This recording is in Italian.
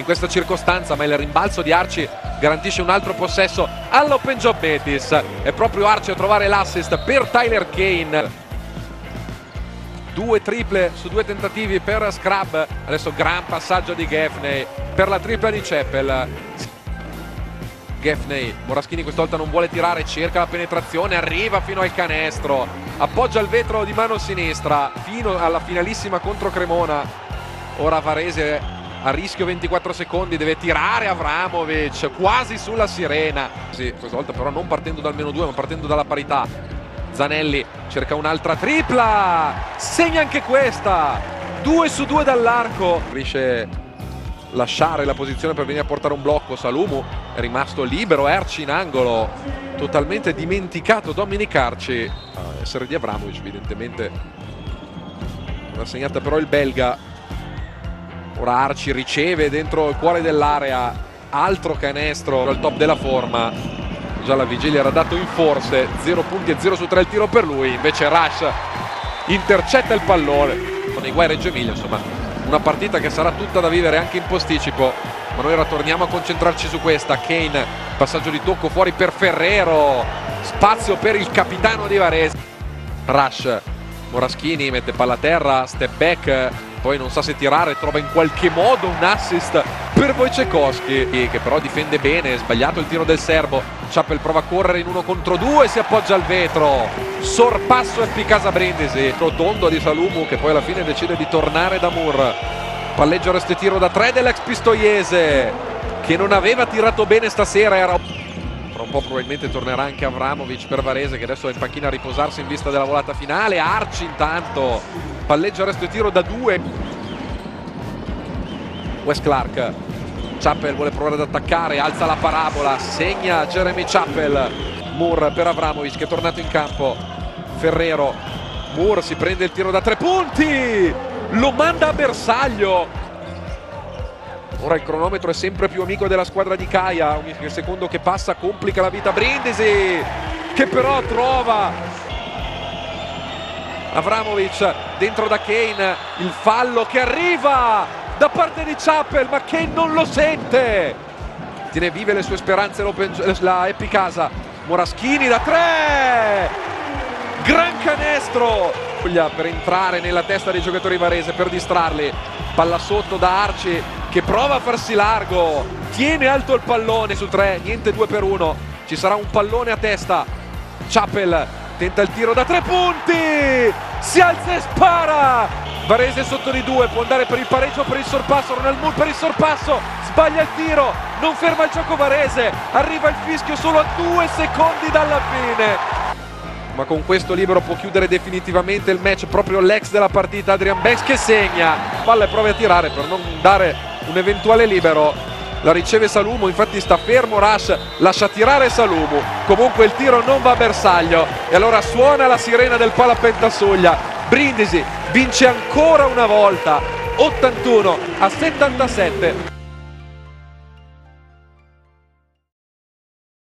in questa circostanza, ma il rimbalzo di Arci garantisce un altro possesso all'Open Job Betis. È proprio Arci a trovare l'assist per Tyler Kane. Due triple su due tentativi per Scrub. Adesso gran passaggio di Gaffney per la tripla di Ceppel. Gaffney, Moraschini questa volta non vuole tirare, cerca la penetrazione, arriva fino al canestro, appoggia il vetro di mano sinistra fino alla finalissima contro Cremona. Ora Varese a rischio 24 secondi, deve tirare Avramovic quasi sulla sirena. Sì, questa volta però non partendo dal meno 2 ma partendo dalla parità. Zanelli cerca un'altra tripla, segna anche questa, 2 su 2 dall'arco. Riesce lasciare la posizione per venire a portare un blocco. Salumu è rimasto libero, Erci in angolo, totalmente dimenticato Dominic Arci. Ah, essere di Avramovic evidentemente. Una segnata però il belga. Ora Arci riceve dentro il cuore dell'area, altro canestro al top della forma. Già la vigilia era dato in forse, 0 punti e 0 su 3 il tiro per lui, invece Rush intercetta il pallone. Con i guai Reggio Emilia, insomma, una partita che sarà tutta da vivere anche in posticipo. Ma noi ora torniamo a concentrarci su questa. Kane passaggio di tocco fuori per Ferrero. Spazio per il capitano di Varese. Rush Moraschini mette palla a terra. Step back poi non sa se tirare trova in qualche modo un assist per Wojciechowski che però difende bene sbagliato il tiro del serbo. Chappell prova a correre in uno contro due si appoggia al vetro. Sorpasso e Picasa Brindisi rotondo di Salumu che poi alla fine decide di tornare da Moore. Palleggio reste tiro da tre dell'ex Pistoiese che non aveva tirato bene stasera era tra un po' probabilmente tornerà anche Avramovic per Varese che adesso è in panchina a riposarsi in vista della volata finale. Arci intanto palleggio resto tiro da due. Wes Clark. Chappell vuole provare ad attaccare alza la parabola segna Jeremy Chappell. Moore per Avramovic che è tornato in campo. Ferrero Moore si prende il tiro da tre punti. Lo manda a bersaglio. Ora il cronometro è sempre più amico della squadra di Caia ogni secondo che passa complica la vita Brindisi che però trova Avramovic dentro da Kane il fallo che arriva da parte di Chappell ma Kane non lo sente. Tiene vive le sue speranze la Epicasa Moraschini da tre! Gran canestro! Per entrare nella testa dei giocatori varese per distrarli. Palla sotto da Arci che prova a farsi largo. Tiene alto il pallone su tre niente due per uno. Ci sarà un pallone a testa. Chappell tenta il tiro da tre punti. Si alza e spara. Varese sotto di due può andare per il pareggio per il sorpasso. Ronald Moore per il sorpasso. Sbaglia il tiro non ferma il gioco Varese. Arriva il fischio solo a due secondi dalla fine. Ma con questo libero può chiudere definitivamente il match proprio l'ex della partita. Adrian Banks che segna. Palla e prova a tirare per non dare un eventuale libero la riceve Salumo infatti sta fermo Rush lascia tirare Salumo comunque il tiro non va a bersaglio. E allora suona la sirena del pala Pentasuglia Brindisi vince ancora una volta. 81 a 77